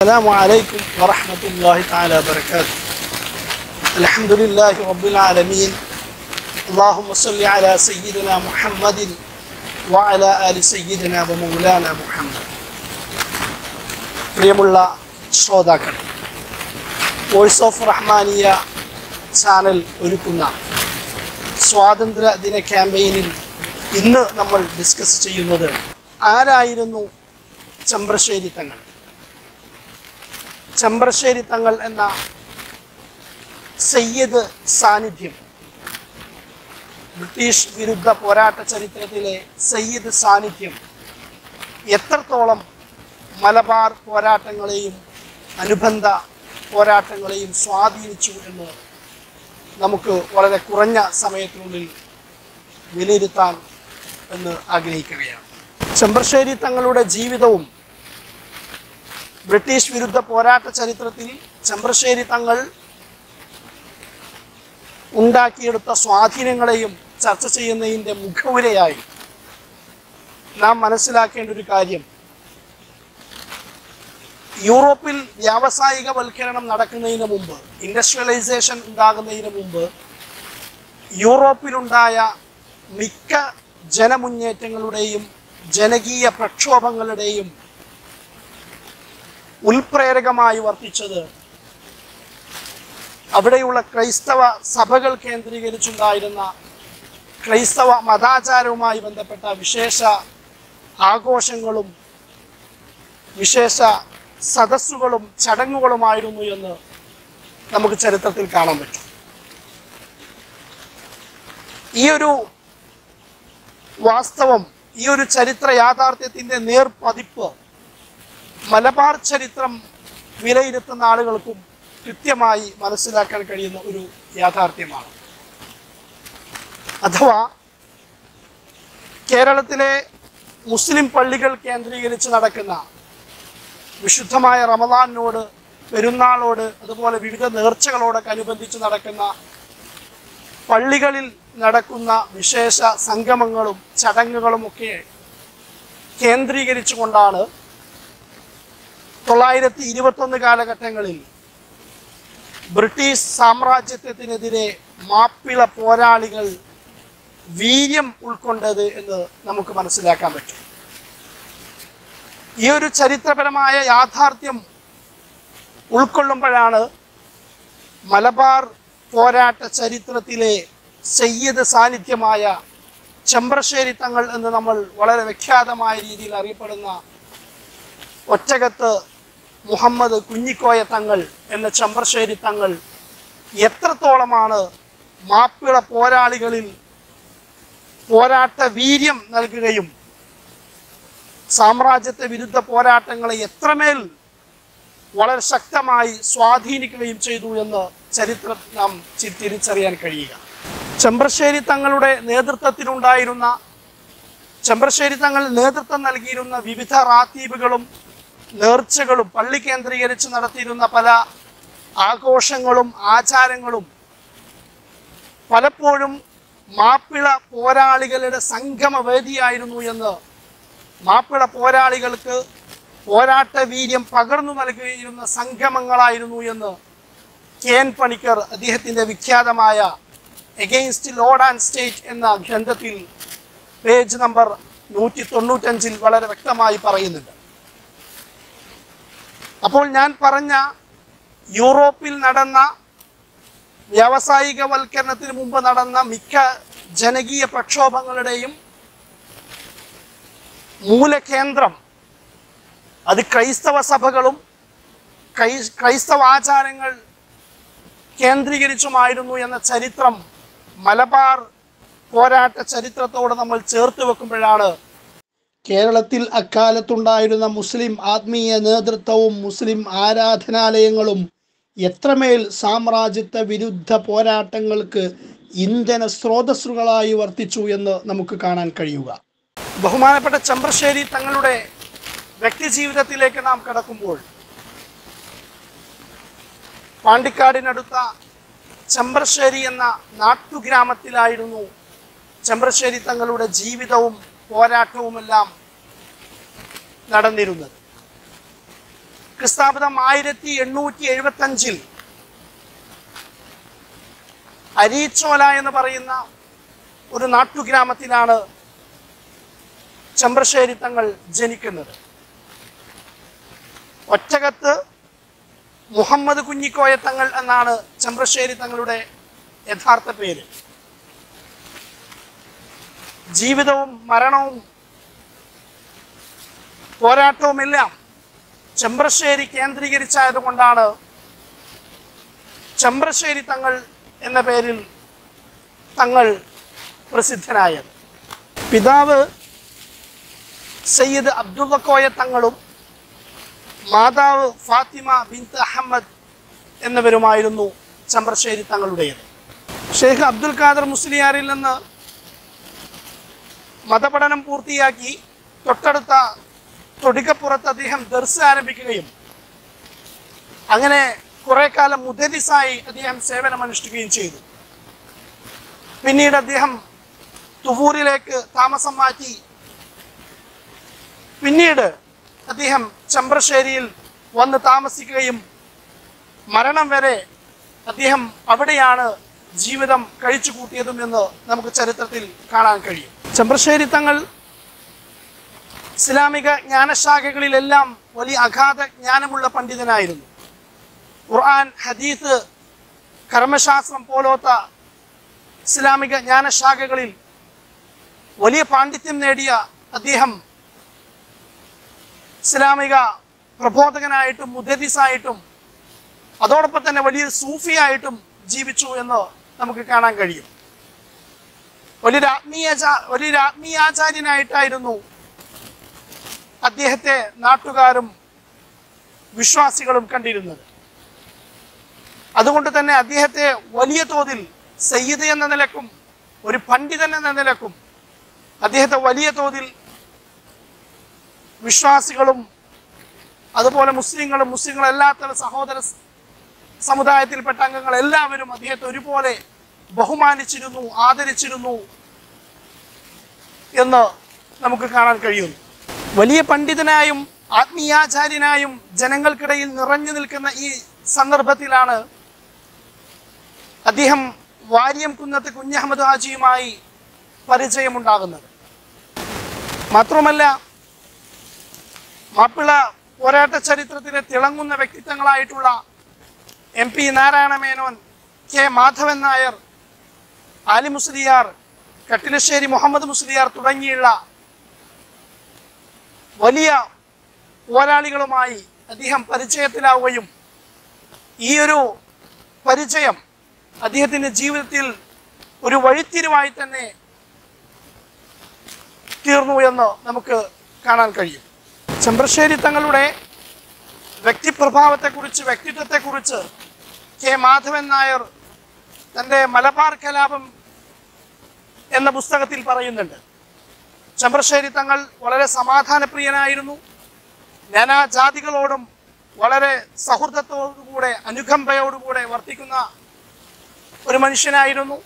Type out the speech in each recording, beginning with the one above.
السلام عليكم ورحمة الله تعالى وبركاته الحمد لله رب العالمين اللهم صل على سيدنا محمد وعلى آل سيدنا ومولانا محمد പ്രിയമുള്ള ശ്രോതാക്കൾ voice of Rahmania channel ഒരുക്കുന്ന സ്വാതന്ത്ര്യ ദിന ക്യാമ്പയിനിൽ ഇന്ന് നമ്മൾ ഡിസ്കസ് ചെയ്യുന്നത് ആരായിരുന്നു ചെമ്പ്രശ്ശേരി തങ്ങൾ ചെമ്പ്രശ്ശേരി തങ്ങൾ എന്ന സയ്യദ് സാന്നിധ്യം. ബ്രിട്ടീഷ് വിരുദ്ധ പോരാട്ട ചരിത്രത്തിലെ സയ്യിദ് സാന്നിധ്യം എത്രത്തോളം മലബാർ പോരാട്ടങ്ങളെയും അനുബന്ധ പോരാട്ടങ്ങളെയും സ്വാധീനിച്ചു എന്ന് നമുക്ക് വളരെ കുറഞ്ഞ സമയത്തിനുള്ളിൽ വിലയിരുത്താൻ എന്ന് ആഗ്രഹിക്കുകയാണ്. ചെമ്പ്രശ്ശേരി തങ്ങളുടെ ജീവിതവും ബ്രിട്ടീഷ് വിരുദ്ധ പോരാട്ട ചരിത്രത്തിൽ ചെമ്പ്രശ്ശേരി തങ്ങൾ ഉണ്ടാക്കിയെടുത്ത സ്വാധീനങ്ങളെയും ചർച്ച ചെയ്യുന്നതിന്റെ മുഖവുരയായി. നാം മനസ്സിലാക്കേണ്ട ഒരു കാര്യം. യൂറോപ്പിൽ വ്യാവസായികവൽക്കരണം നടക്കുന്നതിന് മുമ്പ് ഇൻഡസ്ട്രിയലൈസേഷൻ ഉണ്ടാകുന്നതിന് മുമ്പ് യൂറോപ്പിലുണ്ടായ മിക്ക ജനമുന്നേറ്റങ്ങളുടെയും ജനകീയ പ്രക്ഷോഭങ്ങളുടെയും ഉൽപ്രേരകമായി വർത്തിച്ചത്. അവിടെയുള്ള ക്രൈസ്തവ സഭകൾ കേന്ദ്രീകരിച്ചുണ്ടായിരുന്ന ക്രൈസ്തവ മതാചാരവുമായി ബന്ധപ്പെട്ട വിശേഷ ആഘോഷങ്ങളും വിശേഷ സദസ്സുകളും ചടങ്ങുകളുമായിരുന്നു എന്ന് നമുക്ക് ചരിത്രത്തിൽ കാണാൻ പറ്റും. ഈ ഒരു വാസ്തവം ഈ ഒരു ചരിത്ര യാഥാർത്ഥ്യത്തിന്റെ നേർപതിപ്പ് മലബാർ ചരിത്രം വിലയിരുത്തുന്ന ആളുകൾക്കും കൃത്യമായി മനസ്സിലാക്കാൻ കഴിയുന്ന ഒരു യാഥാർത്ഥ്യമാണ്. അഥവാ കേരളത്തിലെ മുസ്ലിം പള്ളികൾ കേന്ദ്രീകരിച്ച് നടക്കുന്ന വിശുദ്ധമായ റമദാനോട് പെരുന്നാളോട് അതുപോലെ വിവിധ നേർച്ചകളോടൊക്കെ അനുബന്ധിച്ച് നടക്കുന്ന പള്ളികളിൽ നടക്കുന്ന വിശേഷ സംഗമങ്ങളും ചടങ്ങുകളും ഒക്കെ കേന്ദ്രീകരിച്ചുകൊണ്ടാണ് തൊള്ളായിരത്തി ഇരുപത്തൊന്ന് കാലഘട്ടങ്ങളിൽ ബ്രിട്ടീഷ് സാമ്രാജ്യത്വത്തിനെതിരെ മാപ്പിള പോരാളികൾ വീര്യം ഉൾക്കൊണ്ടത് എന്ന് നമുക്ക് മനസ്സിലാക്കാൻ പറ്റും. ഈ ഒരു ചരിത്രപരമായ യാഥാർത്ഥ്യം ഉൾക്കൊള്ളുമ്പോഴാണ് മലബാർ പോരാട്ട ചരിത്രത്തിലെ സയ്യദ് സാന്നിധ്യമായ ചെമ്പ്രശ്ശേരി തങ്ങൾ എന്ന് നമ്മൾ വളരെ വിഖ്യാതമായ രീതിയിൽ അറിയപ്പെടുന്ന ഒറ്റകത്ത് മുഹമ്മദ് കുഞ്ഞിക്കോയ തങ്ങൾ എന്ന ചമ്പർശ്ശേരി തങ്ങൾ എത്രത്തോളമാണ് മാപ്പിള പോരാളികളിൽ പോരാട്ട വീര്യം നൽകുകയും സാമ്രാജ്യത്തെ വിരുദ്ധ പോരാട്ടങ്ങളെ എത്രമേൽ വളരെ ശക്തമായി സ്വാധീനിക്കുകയും ചെയ്തു എന്ന് ചരിത്രം നാം തിരിച്ചറിയാൻ കഴിയുക. ചെമ്പ്രശ്ശേരി തങ്ങളുടെ നേതൃത്വത്തിലുണ്ടായിരുന്ന ചെമ്പ്രശ്ശേരി തങ്ങൾ നേതൃത്വം നൽകിയിരുന്ന വിവിധ റാത്തീബുകളും നേർച്ചകളും പള്ളി കേന്ദ്രീകരിച്ച് നടത്തിയിരുന്ന പല ആഘോഷങ്ങളും ആചാരങ്ങളും പലപ്പോഴും മാപ്പിള പോരാളികളുടെ സംഗമ വേദിയായിരുന്നു എന്ന് മാപ്പിള പോരാളികൾക്ക് പോരാട്ട വീര്യം പകർന്നു നൽകിയിരുന്ന സംഗമങ്ങളായിരുന്നു എന്ന് കെ എൻ പണിക്കർ അദ്ദേഹത്തിന്റെ വിഖ്യാതമായ എഗെയിൻസ്റ്റ് ലോഡ് ആൻഡ് സ്റ്റേറ്റ് എന്ന ഗ്രന്ഥത്തിൽ പേജ് നമ്പർ നൂറ്റി തൊണ്ണൂറ്റഞ്ചിൽ വളരെ വ്യക്തമായി പറയുന്നുണ്ട്. അപ്പോൾ ഞാൻ പറഞ്ഞ യൂറോപ്പിൽ നടന്ന വ്യാവസായികവൽക്കരണത്തിന് മുമ്പ് നടന്ന മിക്ക ജനകീയ പ്രക്ഷോഭങ്ങളുടെയും മൂലകേന്ദ്രം അത് ക്രൈസ്തവ സഭകളും ക്രൈ ക്രൈസ്തവ ആചാരങ്ങൾ കേന്ദ്രീകരിച്ചുമായിരുന്നു എന്ന ചരിത്രം മലബാർ പോരാട്ട ചരിത്രത്തോട് നമ്മൾ ചേർത്ത് വെക്കുമ്പോഴാണ് കേരളത്തിൽ അക്കാലത്തുണ്ടായിരുന്ന മുസ്ലിം ആത്മീയ നേതൃത്വവും മുസ്ലിം ആരാധനാലയങ്ങളും എത്രമേൽ സാമ്രാജ്യത്വ വിരുദ്ധ പോരാട്ടങ്ങൾക്ക് ഇന്ധന സ്രോതസ്സുകളായി വർത്തിച്ചു എന്ന് നമുക്ക് കാണാൻ കഴിയുക. ബഹുമാനപ്പെട്ട ചമ്പ്രശ്ശേരി തങ്ങളുടെ വ്യക്തിജീവിതത്തിലേക്ക് നാം കടക്കുമ്പോൾ പാണ്ടിക്കാടിനടുത്ത ചെമ്പ്രശ്ശേരി എന്ന നാട്ടുഗ്രാമത്തിലായിരുന്നു ചെമ്പ്രശ്ശേരി തങ്ങളുടെ ജീവിതവും പോരാട്ടവുമെല്ലാം നടന്നിരുന്നത്. ക്രിസ്താബ്ദം ആയിരത്തി എണ്ണൂറ്റി എഴുപത്തി അഞ്ചിൽ അരീച്ചോല എന്ന് പറയുന്ന ഒരു നാട്ടുഗ്രാമത്തിലാണ് ചെമ്പ്രശ്ശേരി തങ്ങൾ ജനിക്കുന്നത്. ഒറ്റകത്ത് മുഹമ്മദ് കുഞ്ഞിക്കോയ തങ്ങൾ എന്നാണ് ചെമ്പ്രശ്ശേരി തങ്ങളുടെ യഥാർത്ഥ പേര്. ജീവിതവും മരണവും പോരാട്ടവുമെല്ലാം. ചെമ്പ്രശ്ശേരി കേന്ദ്രീകരിച്ചായതുകൊണ്ടാണ് ചെമ്പ്രശ്ശേരി തങ്ങൾ എന്ന പേരിൽ തങ്ങൾ പ്രസിദ്ധനായത്. പിതാവ് സയ്യിദ് അബ്ദുള്ള കോയ തങ്ങളും മാതാവ് ഫാത്തിമ ബിൻത് അഹമ്മദ് എന്നിവരുമായിരുന്നു ചെമ്പ്രശ്ശേരി തങ്ങളുടേത്. ഷെയ്ഖ് അബ്ദുൽ ഖാദർ മുസ്ലിയാറിൽ നിന്ന് മതപഠനം പൂർത്തിയാക്കി തൊട്ടടുത്ത തൊടിക്കപ്പുറത്ത് അദ്ദേഹം ദർസ് ആരംഭിക്കുകയും അങ്ങനെ കുറെ കാലം മുദരിസായി അദ്ദേഹം സേവനമനുഷ്ഠിക്കുകയും ചെയ്തു. പിന്നീട് അദ്ദേഹം തുവൂരിലേക്ക് താമസം മാറ്റി. പിന്നീട് അദ്ദേഹം ചമ്പ്രശ്ശേരിയിൽ വന്ന് താമസിക്കുകയും മരണം വരെ അദ്ദേഹം അവിടെയാണ് ജീവിതം കഴിച്ചു കൂട്ടിയതും എന്ന് നമുക്ക് ചരിത്രത്തിൽ കാണാൻ കഴിയും. ചമ്പ്രശ്ശേരി തങ്ങൾ ഇസ്ലാമിക ജ്ഞാനശാഖകളിലെല്ലാം വലിയ അഗാധ ജ്ഞാനമുള്ള പണ്ഡിതനായിരുന്നു. ഖുർആൻ ഹദീത്ത് കർമ്മശാസ്ത്രം പോലോത്ത ഇസ്ലാമിക ജ്ഞാനശാഖകളിൽ വലിയ പാണ്ഡിത്യം നേടിയ അദ്ദേഹം ഇസ്ലാമിക പ്രബോധകനായിട്ടും മുദരിസായിട്ടും അതോടൊപ്പം തന്നെ വലിയൊരു സൂഫിയായിട്ടും ജീവിച്ചു എന്ന് നമുക്ക് കാണാൻ കഴിയും. വലിയൊരു ആത്മീയ ഒരു ആത്മീയാചാര്യനായിട്ടായിരുന്നു അദ്ദേഹത്തെ നാട്ടുകാരും വിശ്വാസികളും കണ്ടിരുന്നത്. അതുകൊണ്ട് തന്നെ അദ്ദേഹത്തെ വലിയ തോതിൽ സയ്യിദ് എന്ന നിലക്കും ഒരു പണ്ഡിതൻ എന്ന നിലക്കും അദ്ദേഹത്തെ വലിയ തോതിൽ വിശ്വാസികളും അതുപോലെ മുസ്ലിങ്ങളും മുസ്ലിങ്ങളല്ലാത്ത സഹോദര സമുദായത്തിൽപ്പെട്ട അംഗങ്ങൾ എല്ലാവരും അദ്ദേഹത്തെ ഒരുപോലെ ബഹുമാനിച്ചിരുന്നു ആദരിച്ചിരുന്നു എന്ന് നമുക്ക് കാണാൻ കഴിയുന്നു. വലിയ പണ്ഡിതനായും ആത്മീയാചാര്യനായും ജനങ്ങൾക്കിടയിൽ നിറഞ്ഞു നിൽക്കുന്ന ഈ സന്ദർഭത്തിലാണ് അദ്ദേഹം വാര്യം കുന്നത്ത് കുഞ്ഞഹമ്മദ് ഹാജിയുമായി പരിചയമുണ്ടാകുന്നത്. മാത്രമല്ല മാപ്പിള പോരാട്ട ചരിത്രത്തിലെ തിളങ്ങുന്ന വ്യക്തിത്വങ്ങളായിട്ടുള്ള M P Narayana Menon K Madhavan Nair Ali Musliyar Kattilassery Muhammad Musliyar തുടങ്ങിയുള്ള വലിയ പോരാളികളുമായി അദ്ദേഹം പരിചയത്തിലാവുകയും ഈ ഒരു പരിചയം അദ്ദേഹത്തിന്റെ ജീവിതത്തിൽ ഒരു വഴിത്തിരിവായി തന്നെ തീർന്നു എന്ന് നമുക്ക് കാണാൻ കഴിയും. ചെമ്പ്രശ്ശേരി തങ്ങളുടെ വ്യക്തിപ്രഭാവത്തെക്കുറിച്ച് വ്യക്തിത്വത്തെക്കുറിച്ച് കെ മാധവൻ നായർ തന്റെ മലബാർ കലാപം എന്ന പുസ്തകത്തിൽ പറയുന്നുണ്ട്. ചെമ്പ്രശ്ശേരി തങ്ങൾ വളരെ സമാധാനപ്രിയനായിരുന്നു. നാനാജാതികളോടും വളരെ സൗഹൃദത്തോടുകൂടെ അനുകമ്പയോടുകൂടെ വർത്തിക്കുന്ന ഒരു മനുഷ്യനായിരുന്നു.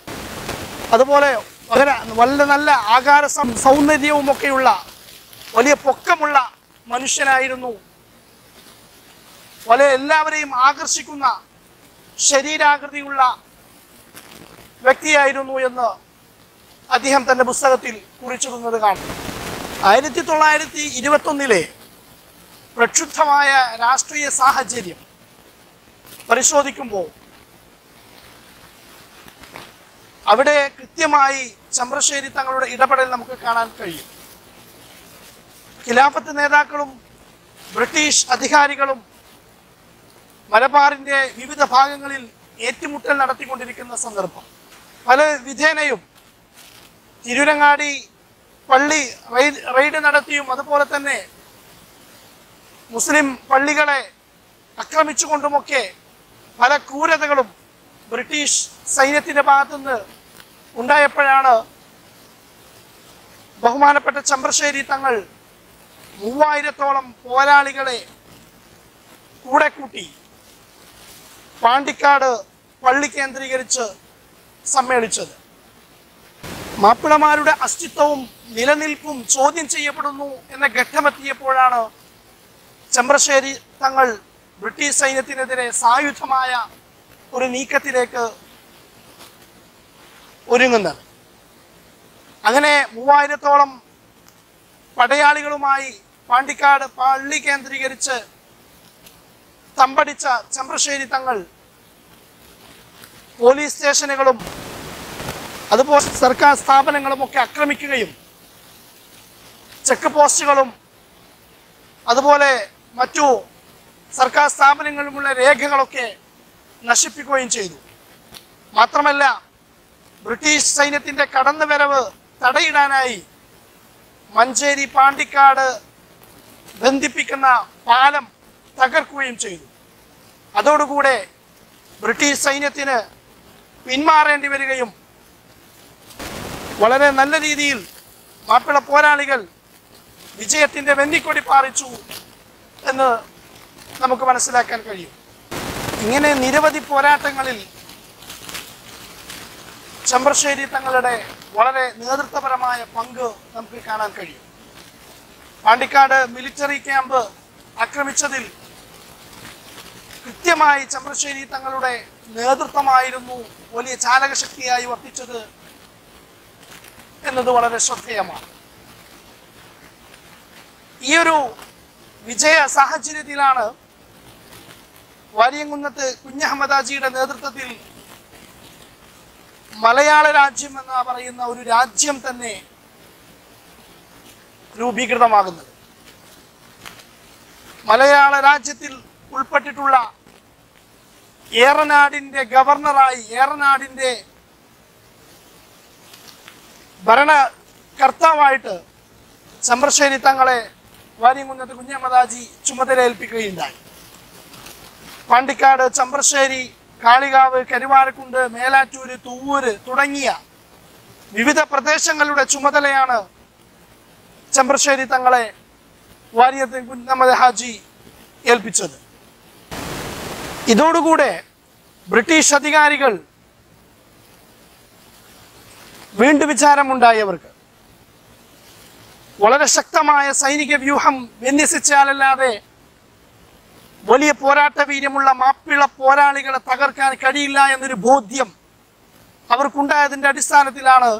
അതുപോലെ വളരെ വളരെ നല്ല ആകാര സൗന്ദര്യവും ഒക്കെയുള്ള വലിയ പൊക്കമുള്ള മനുഷ്യനായിരുന്നു. വളരെ എല്ലാവരെയും ആകർഷിക്കുന്ന ശരീരാകൃതിയുള്ള വ്യക്തിയായിരുന്നു എന്ന് അദ്ദേഹം തന്റെ പുസ്തകത്തിൽ കുറിച്ചിരുന്നത് കാണും. ആയിരത്തി തൊള്ളായിരത്തി ഇരുപത്തൊന്നിലെ പ്രക്ഷുബ്ധമായ രാഷ്ട്രീയ സാഹചര്യം പരിശോധിക്കുമ്പോൾ അവിടെ കൃത്യമായി ചമ്രശ്ശേരി തങ്ങളുടെ ഇടപെടൽ നമുക്ക് കാണാൻ കഴിയും. ഖിലാഫത്ത് നേതാക്കളും ബ്രിട്ടീഷ് അധികാരികളും മലബാറിന്റെ വിവിധ ഭാഗങ്ങളിൽ ഏറ്റുമുട്ടൽ നടത്തിക്കൊണ്ടിരിക്കുന്ന സന്ദർഭം. പല വിധേനയും തിരുരങ്ങാടി പള്ളി റെയ്ഡ് നടത്തിയും അതുപോലെ തന്നെ മുസ്ലിം പള്ളികളെ ആക്രമിച്ചുകൊണ്ടുമൊക്കെ പല ക്രൂരതകളും ബ്രിട്ടീഷ് സൈന്യത്തിന്റെ ഭാഗത്തുനിന്ന് ഉണ്ടായപ്പോഴാണ് ബഹുമാനപ്പെട്ട ചമ്പ്രശ്ശേരി തങ്ങൾ മൂവായിരത്തോളം പോരാളികളെ കൂടെ കൂട്ടി പാണ്ടിക്കാട് പള്ളി കേന്ദ്രീകരിച്ച് സമ്മേളിച്ചത്. മാപ്പിളമാരുടെ അസ്തിത്വവും നിലനിൽപ്പും ചോദ്യം ചെയ്യപ്പെടുന്നു എന്ന ഘട്ടമെത്തിയപ്പോഴാണ് ചെമ്പ്രശ്ശേരി തങ്ങൾ ബ്രിട്ടീഷ് സൈന്യത്തിനെതിരെ സായുധമായ ഒരു നീക്കത്തിലേക്ക് ഒരുങ്ങുന്നത്. അങ്ങനെ മൂവായിരത്തോളം പടയാളികളുമായി പാണ്ടിക്കാട് പള്ളി കേന്ദ്രീകരിച്ച് തമ്പടിച്ച ചെമ്പ്രശ്ശേരി തങ്ങൾ പോലീസ് സ്റ്റേഷനുകളും അതുപോലെ സർക്കാർ സ്ഥാപനങ്ങളും ഒക്കെ ആക്രമിക്കുകയും ചെക്ക് പോസ്റ്റുകളും അതുപോലെ മറ്റു സർക്കാർ സ്ഥാപനങ്ങളിലുമുള്ള രേഖകളൊക്കെ നശിപ്പിക്കുകയും ചെയ്തു. മാത്രമല്ല ബ്രിട്ടീഷ് സൈന്യത്തിന്റെ കടന്നുവരവ് തടയിടാനായി മഞ്ചേരി പാണ്ടിക്കാട് ബന്ധിപ്പിക്കുന്ന പാലം തകർക്കുകയും ചെയ്തു. അതോടുകൂടെ ബ്രിട്ടീഷ് സൈന്യത്തിന് പിന്മാറേണ്ടി വരികയും വളരെ നല്ല രീതിയിൽ മാപ്പിള പോരാളികൾ വിജയത്തിന്റെ വെന്നിക്കൊടി പാറിച്ചു എന്ന് നമുക്ക് മനസ്സിലാക്കാൻ കഴിയും. ഇങ്ങനെ നിരവധി പോരാട്ടങ്ങളിൽ ചെമ്പ്രശ്ശേരി തങ്ങളുടെ വളരെ നേതൃത്വപരമായ പങ്ക് നമുക്ക് കാണാൻ കഴിയും. പാണ്ടിക്കാട് മിലിറ്ററി ക്യാമ്പ് ആക്രമിച്ചതിൽ കൃത്യമായി ചമ്പ്രശ്ശേരി തങ്ങളുടെ നേതൃത്വമായിരുന്നു വലിയ ചാലകശക്തിയായി വർത്തിച്ചത് എന്നത് വളരെ ശ്രദ്ധേയമാണ്. ഈ ഒരു വിജയ സാഹചര്യത്തിലാണ് വാര്യംകുന്നത്ത് കുഞ്ഞഹമ്മദാജിയുടെ നേതൃത്വത്തിൽ മലയാള രാജ്യം എന്ന് പറയുന്ന ഒരു രാജ്യം തന്നെ രൂപീകൃതമാകുന്നത്. മലയാള രാജ്യത്തിൽ ഉൾപ്പെട്ടിട്ടുള്ള ഏറനാടിന്റെ ഗവർണറായി ഏറനാടിന്റെ ഭരണകർത്താവായിട്ട് ചമ്പ്രശ്ശേരി തങ്ങളെ വാര്യംകുന്നത്ത് കുഞ്ഞമ്മദാജി ചുമതലയേൽപ്പിക്കുകയുണ്ടായി. പാണ്ടിക്കാട് ചമ്പ്രശ്ശേരി കാളികാവ് കരുവാരക്കുണ്ട് മേലാറ്റൂര് തൂവൂര് തുടങ്ങിയ വിവിധ പ്രദേശങ്ങളുടെ ചുമതലയാണ് ചെമ്പ്രശ്ശേരി തങ്ങളെ വാര്യത്ത് കുഞ്ഞമ്മദ് ഹാജി ഏൽപ്പിച്ചത്. ഇതോടുകൂടെ ബ്രിട്ടീഷ് അധികാരികൾ വീണ്ടും വിചാരമുണ്ടായവർക്ക് വളരെ ശക്തമായ സൈനിക വ്യൂഹം വിന്യസിച്ചാലല്ലാതെ വലിയ പോരാട്ട വീര്യമുള്ള മാപ്പിള പോരാളികളെ തകർക്കാൻ കഴിയില്ല എന്നൊരു ബോധ്യം അവർക്കുണ്ടായതിന്റെ അടിസ്ഥാനത്തിലാണ്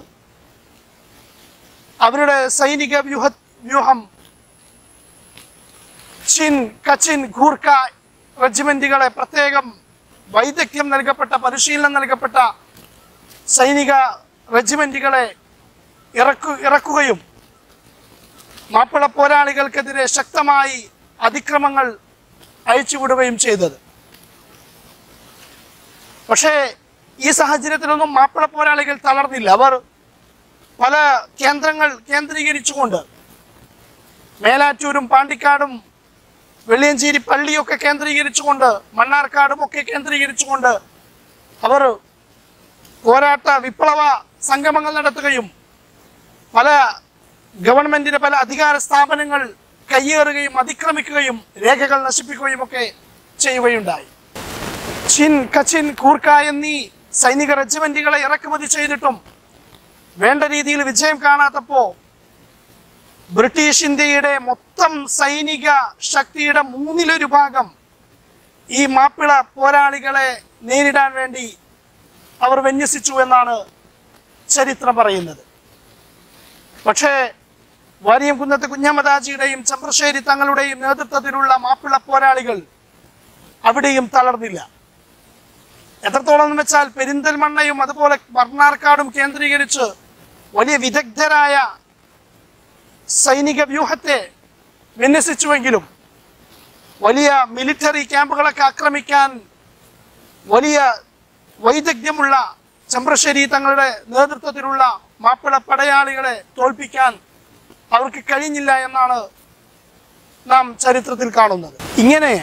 അവരുടെ സൈനിക വ്യൂഹ വ്യൂഹം ചിൻ കച്ചിൻ ഗൂർഖ റെജിമെന്റുകളെ പ്രത്യേകം വൈദഗ്ധ്യം നൽകപ്പെട്ട പരിശീലനം നൽകപ്പെട്ട സൈനിക റെജിമെന്റുകളെ ഇറക്കു ഇറക്കുകയും മാപ്പിള പോരാളികൾക്കെതിരെ ശക്തമായി അതിക്രമങ്ങൾ അയച്ചുവിടുകയും ചെയ്തത്. പക്ഷേ ഈ സാഹചര്യത്തിലൊന്നും മാപ്പിള പോരാളികൾ തളർന്നില്ല. അവർ പല കേന്ദ്രങ്ങൾ കേന്ദ്രീകരിച്ചുകൊണ്ട് മേലാറ്റൂരും പാണ്ടിക്കാടും വെള്ളിയഞ്ചേരി പള്ളിയൊക്കെ കേന്ദ്രീകരിച്ചുകൊണ്ട് മണ്ണാർക്കാടും ഒക്കെ കേന്ദ്രീകരിച്ചുകൊണ്ട് അവർ പോരാട്ട വിപ്ലവ സംഗമങ്ങൾ നടത്തുകയും പല ഗവൺമെന്റിന്റെ പല അധികാര സ്ഥാപനങ്ങൾ കയ്യേറുകയും അതിക്രമിക്കുകയും രേഖകൾ നശിപ്പിക്കുകയും ഒക്കെ ചെയ്യുകയുണ്ടായി. ചിൻ കച്ചിൻ കൂർക്ക എന്നീ സൈനിക റെജിമെന്റുകളെ ഇറക്കുമതി ചെയ്തിട്ടും വേണ്ട രീതിയിൽ വിജയം കാണാത്തപ്പോ ബ്രിട്ടീഷ് ഇന്ത്യയുടെ മൊത്തം സൈനിക ശക്തിയുടെ മൂന്നിലൊരു ഭാഗം ഈ മാപ്പിള പോരാളികളെ നേരിടാൻ വേണ്ടി അവർ വിന്യസിച്ചു എന്നാണ് ചരിത്രം പറയുന്നത്. പക്ഷേ വാരിയം കുന്നത്ത് കുഞ്ഞമ്മദാജിയുടെയും ചന്ദ്രശേരി തങ്ങളുടെയും നേതൃത്വത്തിലുള്ള മാപ്പിള പോരാളികൾ അവിടെയും തളർന്നില്ല. എത്രത്തോളം എന്ന് വെച്ചാൽ പെരിന്തൽമണ്ണയും അതുപോലെ മർണാർക്കാടും കേന്ദ്രീകരിച്ച് വലിയ വിദഗ്ധരായ സൈനിക വ്യൂഹത്തെ വിന്യസിച്ചുവെങ്കിലും വലിയ മിലിറ്ററി ക്യാമ്പുകളൊക്കെ ആക്രമിക്കാൻ വലിയ വൈദഗ്ധ്യമുള്ള ചമ്പ്രശ്ശേരി തങ്ങളുടെ നേതൃത്വത്തിലുള്ള മാപ്പിള പടയാളികളെ തോൽപ്പിക്കാൻ അവർക്ക് കഴിഞ്ഞില്ല എന്നാണ് നാം ചരിത്രത്തിൽ കാണുന്നത്. ഇങ്ങനെ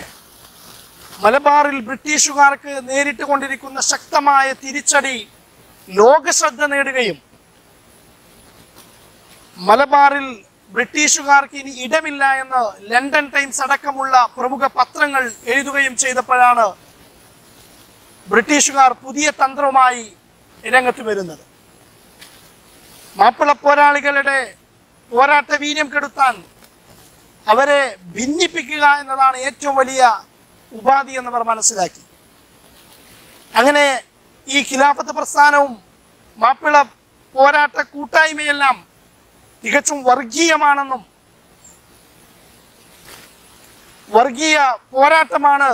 മലബാറിൽ ബ്രിട്ടീഷുകാർക്ക് നേരിട്ട് കൊണ്ടിരിക്കുന്ന ശക്തമായ തിരിച്ചടി ലോകശ്രദ്ധ നേടുകയും മലബാറിൽ ബ്രിട്ടീഷുകാർക്ക് ഇനി ഇടമില്ല എന്ന് ലണ്ടൻ ടൈംസ് അടക്കമുള്ള പ്രമുഖ പത്രങ്ങൾ എഴുതുകയും ചെയ്തപ്പോഴാണ് ബ്രിട്ടീഷുകാർ പുതിയ തന്ത്രവുമായി രംഗത്ത് വരുന്നത്. മാപ്പിള പോരാളികളുടെ പോരാട്ട വീര്യം കെടുത്താൻ അവരെ ഭിന്നിപ്പിക്കുക എന്നതാണ് ഏറ്റവും വലിയ ഉപാധി എന്നവർ മനസ്സിലാക്കി. അങ്ങനെ ഈ ഖിലാഫത്ത് പ്രസ്ഥാനവും മാപ്പിള പോരാട്ട കൂട്ടായ്മയെല്ലാം തികച്ചും വർഗീയമാണെന്നും വർഗീയ പോരാട്ടമാണ്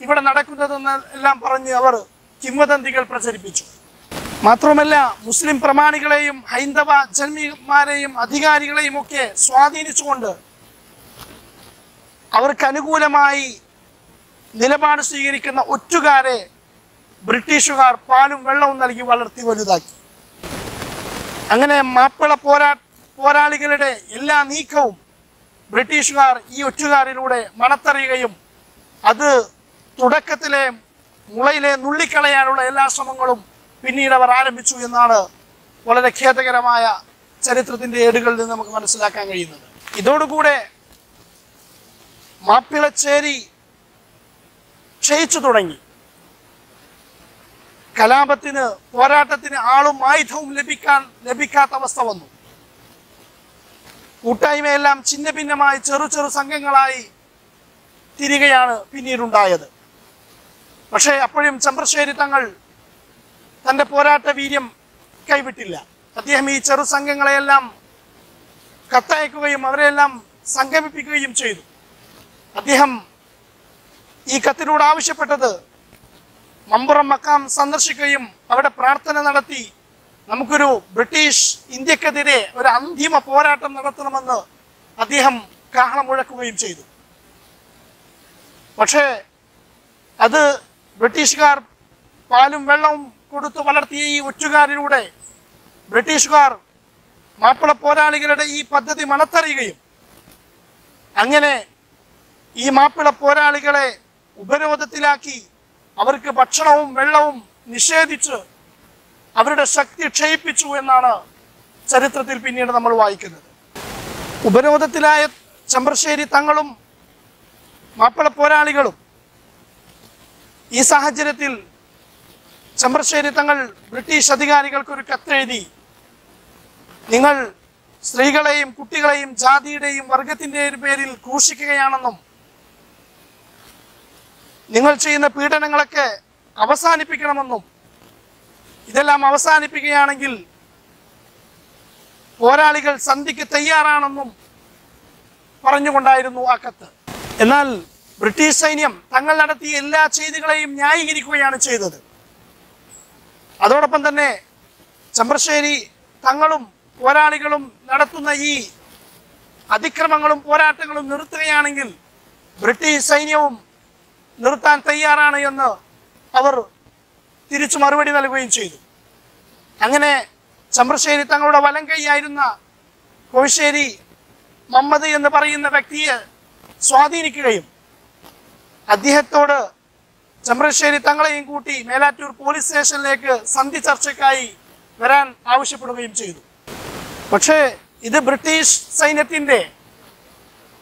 ഇവിടെ നടക്കുന്നതെന്ന് എല്ലാം പറഞ്ഞ് അവർ കിംവദന്തികൾ പ്രചരിപ്പിച്ചു. മാത്രമല്ല മുസ്ലിം പ്രമാണികളെയും ഹൈന്ദവ ജന്മിമാരെയും അധികാരികളെയും ഒക്കെ സ്വാധീനിച്ചുകൊണ്ട് അവർക്ക് അനുകൂലമായി നിലപാട് സ്വീകരിക്കുന്ന ഒറ്റുകാരെ ബ്രിട്ടീഷുകാർ പാലും വെള്ളവും നൽകി വളർത്തി വലുതാക്കി. അങ്ങനെ മാപ്പിള പോരാ പോരാളികളുടെ എല്ലാ നീക്കവും ബ്രിട്ടീഷുകാർ ഈ ഒറ്റുകാരിലൂടെ മണത്തറിയുകയും അത് തുടക്കത്തിലെ മുളയിലെ നുള്ളിക്കളയാനുള്ള എല്ലാ ശ്രമങ്ങളും പിന്നീട് അവർ ആരംഭിച്ചു എന്നാണ് വളരെ ഖേദകരമായ ചരിത്രത്തിന്റെ ഏടുകളിൽ നിന്ന് നമുക്ക് മനസ്സിലാക്കാൻ കഴിയുന്നത്. ഇതോടുകൂടെ മാപ്പിളച്ചേരി ക്ഷയിച്ചു തുടങ്ങി. കലാപത്തിന് പോരാട്ടത്തിന് ആളും ആയുധവും ലഭിക്കാൻ ലഭിക്കാത്ത അവസ്ഥ വന്നു. കൂട്ടായ്മയെല്ലാം ഛിന്ന ഭിന്നമായി ചെറു ചെറു സംഘങ്ങളായി തിരികെയാണ് പിന്നീടുണ്ടായത്. പക്ഷേ അപ്പോഴും ചമ്പ്രശ്ശേരി തങ്ങൾ തന്റെ പോരാട്ട വീര്യം കൈവിട്ടില്ല. അദ്ദേഹം ഈ ചെറു സംഘങ്ങളെയെല്ലാം കത്തയക്കുകയും അവരെയെല്ലാം സംഗമിപ്പിക്കുകയും ചെയ്തു. അദ്ദേഹം ഈ കത്തിലൂടെ ആവശ്യപ്പെട്ടത് മമ്പുറം മക്കാം സന്ദർശിക്കുകയും അവിടെ പ്രാർത്ഥന നടത്തി നമുക്കൊരു ബ്രിട്ടീഷ് ഇന്ത്യക്കെതിരെ ഒരു അന്തിമ പോരാട്ടം നടത്തണമെന്ന് അദ്ദേഹം കാഹളം മുഴക്കുകയും ചെയ്തു. പക്ഷേ അത് ബ്രിട്ടീഷുകാർ പാലും വെള്ളവും കൊടുത്തു വളർത്തിയ ഈ ഒറ്റുകാരിലൂടെ ബ്രിട്ടീഷുകാർ മാപ്പിള പോരാളികളുടെ ഈ പദ്ധതി മണത്തറിയുകയും അങ്ങനെ ഈ മാപ്പിള പോരാളികളെ ഉപരോധത്തിലാക്കി അവർക്ക് ഭക്ഷണവും വെള്ളവും നിഷേധിച്ച് അവരുടെ ശക്തി ക്ഷയിപ്പിച്ചു എന്നാണ് ചരിത്രത്തിൽ പിന്നീട് നമ്മൾ വായിക്കുന്നത്. ഉപരോധത്തിലായ ചമ്പ്രശ്ശേരി തങ്ങളും മാപ്പിള പോരാളികളും ഈ സാഹചര്യത്തിൽ ചമ്പ്രശ്ശേരി തങ്ങൾ ബ്രിട്ടീഷ് അധികാരികൾക്ക് ഒരു കത്തെഴുതി നിങ്ങൾ സ്ത്രീകളെയും കുട്ടികളെയും ജാതിയുടെയും വർഗത്തിന്റെയും പേരിൽ ക്രൂശിക്കുകയാണെന്നും നിങ്ങൾ ചെയ്യുന്ന പീഡനങ്ങളൊക്കെ അവസാനിപ്പിക്കണമെന്നും ഇതെല്ലാം അവസാനിപ്പിക്കുകയാണെങ്കിൽ പോരാളികൾ സന്ധിക്ക് തയ്യാറാണെന്നും പറഞ്ഞുകൊണ്ടായിരുന്നു ആ കത്ത്. എന്നാൽ ബ്രിട്ടീഷ് സൈന്യം തങ്ങൾ നടത്തിയ എല്ലാ ചെയ്തികളെയും ന്യായീകരിക്കുകയാണ് ചെയ്തത്. അതോടൊപ്പം തന്നെ ചമ്പ്രശ്ശേരി തങ്ങളും പോരാളികളും നടത്തുന്ന ഈ അതിക്രമങ്ങളും പോരാട്ടങ്ങളും നിർത്തുകയാണെങ്കിൽ ബ്രിട്ടീഷ് സൈന്യവും നിർത്താൻ തയ്യാറാണ് എന്ന് അവർ തിരിച്ചു മറുപടി നൽകുകയും ചെയ്തു. അങ്ങനെ ചമ്പ്രശ്ശേരി തങ്ങളുടെ വലം കൈയായിരുന്ന കോശ്ശേരി മമ്മദ് എന്ന് പറയുന്ന വ്യക്തിയെ സ്വാധീനിക്കുകയും അദ്ദേഹത്തോട് ചമ്രശ്ശേരി തങ്ങളെയും കൂട്ടി മേലാറ്റൂർ പോലീസ് സ്റ്റേഷനിലേക്ക് സന്ധി ചർച്ചയ്ക്കായി വരാൻ ആവശ്യപ്പെടുകയും ചെയ്തു. പക്ഷേ ഇത് ബ്രിട്ടീഷ് സൈന്യത്തിന്റെ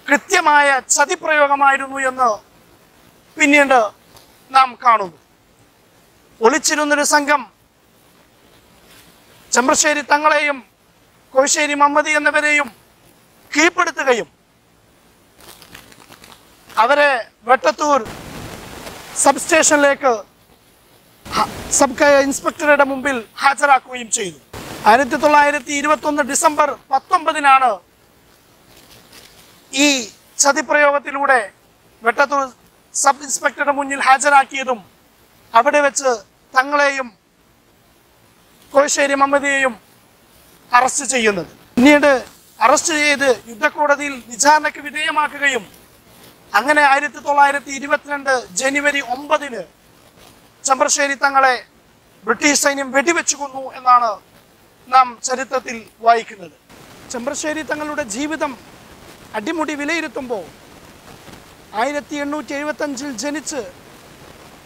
കൃത്യമായ ചതിപ്രയോഗമായിരുന്നു എന്ന് പിന്നീട് നാം കാണുന്നു. ഒളിച്ചിരുന്നൊരു സംഘം. ചെമ്പ്രശ്ശേരി തങ്ങളെയും കോശ്ശേരി മമ്മതി എന്നിവരെയും കീഴ്പ്പെടുത്തുകയും അവരെ വെട്ടത്തൂർ സബ് സ്റ്റേഷനിലേക്ക് സബ് ഇൻസ്പെക്ടറുടെ മുമ്പിൽ ഹാജരാക്കുകയും ചെയ്തു. ആയിരത്തി തൊള്ളായിരത്തി ഇരുപത്തി ഒന്ന് ഡിസംബർ പത്തൊമ്പതിനാണ് ഈ ചതിപ്രയോഗത്തിലൂടെ വെട്ടത്തൂർ സബ് ഇൻസ്പെക്ടറുടെ മുന്നിൽ ഹാജരാക്കിയതും അവിടെ വെച്ച് തങ്ങളെയും കോശ്ശേരി മമ്മദിയെയും അറസ്റ്റ് ചെയ്യുന്നത്. പിന്നീട് അറസ്റ്റ് ചെയ്ത് യുദ്ധക്കോടതിയിൽ വിചാരണയ്ക്ക് വിധേയമാക്കുകയും അങ്ങനെ ആയിരത്തി തൊള്ളായിരത്തി ഇരുപത്തിരണ്ട് ജനുവരി ഒമ്പതിന് ചമ്പ്രശ്ശേരി തങ്ങളെ ബ്രിട്ടീഷ് സൈന്യം വെടിവെച്ചു കൊന്നു എന്നാണ് നാം ചരിത്രത്തിൽ വായിക്കുന്നത്. ചെമ്പ്രശ്ശേരി തങ്ങളുടെ ജീവിതം അടിമുടി വിലയിരുത്തുമ്പോൾ ആയിരത്തി എണ്ണൂറ്റി എഴുപത്തഞ്ചിൽ ജനിച്ച്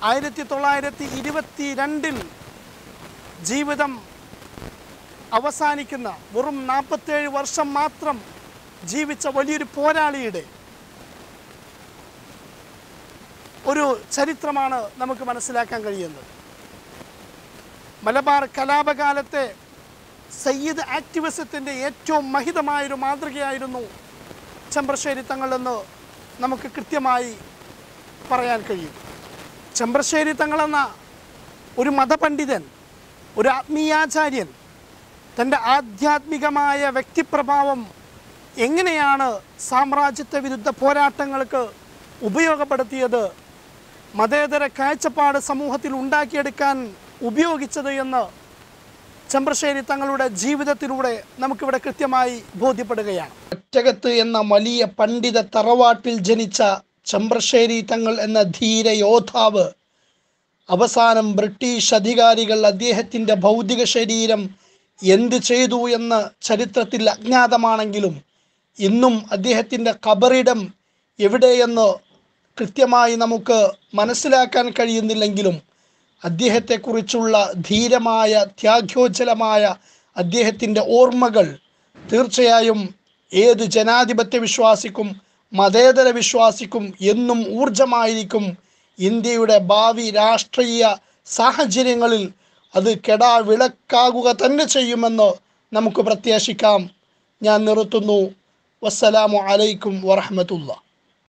ആയിരത്തി തൊള്ളായിരത്തി ഇരുപത്തി രണ്ടിൽ ജീവിതം അവസാനിക്കുന്ന വെറും നാൽപ്പത്തേഴ് വർഷം മാത്രം ജീവിച്ച വലിയൊരു പോരാളിയുടെ ഒരു ചരിത്രമാണ് നമുക്ക് മനസ്സിലാക്കാൻ കഴിയുന്നത്. മലബാർ കലാപകാലത്തെ സയ്യിദ് ആക്ടിവിസത്തിന്റെ ഏറ്റവും മഹിതമായൊരു മാതൃകയായിരുന്നു ചെമ്പ്രശ്ശേരി തങ്ങളെന്ന് നമുക്ക് കൃത്യമായി പറയാൻ കഴിയും. ചെമ്പ്രശ്ശേരി തങ്ങളെന്ന ഒരു മതപണ്ഡിതൻ ഒരു ആത്മീയാചാര്യൻ തന്റെ ആധ്യാത്മികമായ വ്യക്തിപ്രഭാവം എങ്ങനെയാണ് സാമ്രാജ്യത്വ വിരുദ്ധ പോരാട്ടങ്ങൾക്ക് ഉപയോഗപ്പെടുത്തിയത് മതേതര കാഴ്ചപ്പാട് സമൂഹത്തിൽ ഉണ്ടാക്കിയെടുക്കാൻ ഉപയോഗിച്ചത് എന്ന് ചെമ്പ്രശ്ശേരി തങ്ങളുടെ ജീവിതത്തിലൂടെ നമുക്കിവിടെ കൃത്യമായി ബോധ്യപ്പെടുകയാണ്. ഒറ്റകത്ത് എന്ന വലിയ പണ്ഡിത തറവാട്ടിൽ ജനിച്ച ചെമ്പ്രശ്ശേരി തങ്ങൾ എന്ന ധീര യോദ്ധാവ്. അവസാനം ബ്രിട്ടീഷ് അധികാരികൾ അദ്ദേഹത്തിന്റെ ഭൗതിക ശരീരം എന്ത് ചെയ്തു എന്ന് ചരിത്രത്തിൽ അജ്ഞാതമാണെങ്കിലും ഇന്നും അദ്ദേഹത്തിന്റെ കബറിടം എവിടെയെന്ന് കൃത്യമായി നമുക്ക് മനസ്സിലാക്കാൻ കഴിയുന്നില്ലെങ്കിലും അദ്ദേഹത്തെക്കുറിച്ചുള്ള ധീരമായ ത്യാഗോജ്ജലമായ അദ്ദേഹത്തിന്റെ ഓർമ്മകൾ തീർച്ചയായും ഏത് ജനാധിപത്യ വിശ്വാസിക്കും മതേതര വിശ്വാസിക്കും എന്നും ഊർജമായിരിക്കും ഇന്ത്യയുടെ ഭാവി രാഷ്ട്രീയ സാഹചര്യങ്ങളിൽ അത് കെടാ വിളക്കാകുക തന്നെ ചെയ്യുമെന്ന് നമുക്ക് പ്രത്യാശിക്കാം. ഞാൻ നിർത്തുന്നു. വസ്സലാമു അലൈക്കും വറഹമത്തുള്ള.